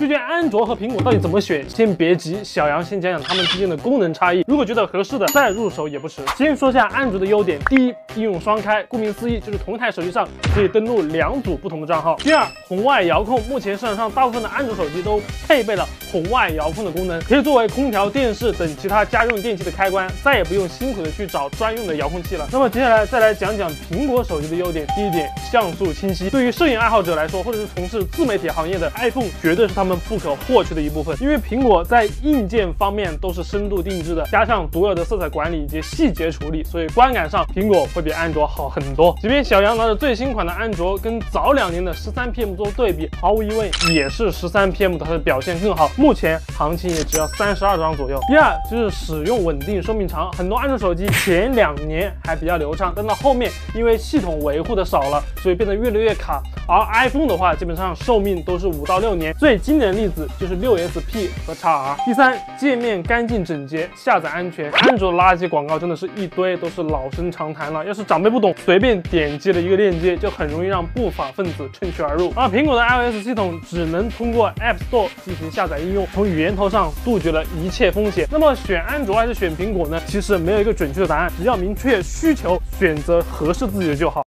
究竟安卓和苹果到底怎么选？先别急，小杨先讲讲它们之间的功能差异。如果觉得合适的，再入手也不迟。先说下安卓的优点，第一，应用双开，顾名思义就是同一台手机上可以登录两组不同的账号。第二，红外遥控，目前市场上大部分的安卓手机都配备了红外遥控的功能，可以作为空调、电视等其他家用电器的开关，再也不用辛苦的去找专用的遥控器了。那么接下来再来讲讲苹果手机的优点，第一点，像素清晰。对于摄影爱好者来说，或者是从事自媒体行业的 iPhone 绝对是他们不可或缺的一部分，因为苹果在硬件方面都是深度定制的，加上独有的色彩管理以及细节处理，所以观感上苹果比安卓好很多。即便小杨拿着最新款的安卓跟早两年的十三 PM 做对比，毫无疑问也是十三 PM 它的表现更好。目前行情也只要三十二张左右。第二就是使用稳定、寿命长，很多安卓手机前两年还比较流畅，但到后面因为系统维护的少了，所以变得越来越卡。而 iPhone 的话，基本上寿命都是五到六年。最经典的例子就是六 SP 和 x R。第三，界面干净整洁，下载安全。安卓垃圾广告真的是一堆，都是老生常谈了。要是长辈不懂，随便点击了一个链接，就很容易让不法分子趁虚而入。而苹果的 iOS 系统只能通过 App Store 进行下载应用，从源头上杜绝了一切风险。那么选安卓还是选苹果呢？其实没有一个准确的答案，只要明确需求，选择合适自己的就好。